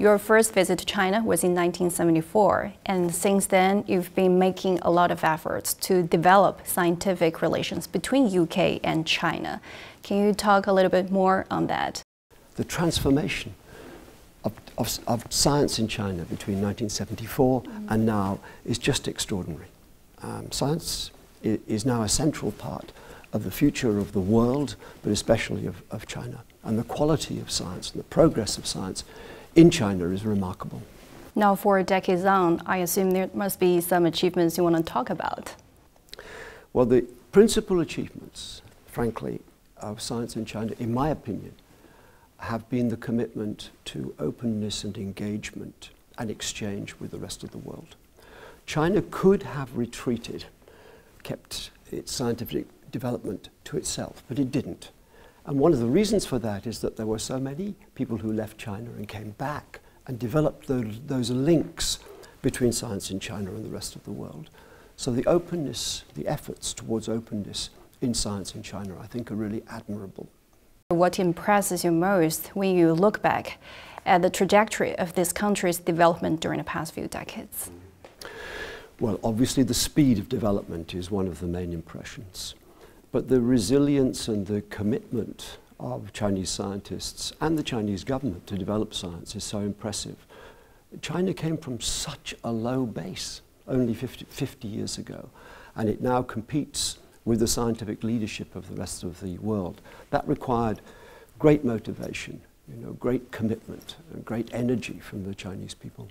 Your first visit to China was in 1974, and since then you've been making a lot of efforts to develop scientific relations between UK and China. Can you talk a little bit more on that? The transformation of, of, of science in China between 1974 mm. and now is just extraordinary. Um, science is now a central part of the future of the world, but especially of, of China. And the quality of science and the progress of science in China is remarkable. Now, for decades on, I assume there must be some achievements you want to talk about. Well, the principal achievements, frankly, of science in China, in my opinion, have been the commitment to openness and engagement and exchange with the rest of the world. China could have retreated, kept its scientific development to itself, but it didn't. And one of the reasons for that is that there were so many people who left China and came back and developed those, those links between science in China and the rest of the world. So the openness, the efforts towards openness in science in China, I think, are really admirable. What impresses you most when you look back at the trajectory of this country's development during the past few decades? Well, obviously, the speed of development is one of the main impressions. But the resilience and the commitment of Chinese scientists and the Chinese government to develop science is so impressive. China came from such a low base only 50, 50 years ago, and it now competes with the scientific leadership of the rest of the world. That required great motivation, you know, great commitment and great energy from the Chinese people.